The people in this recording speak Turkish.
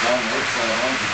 download, so I want to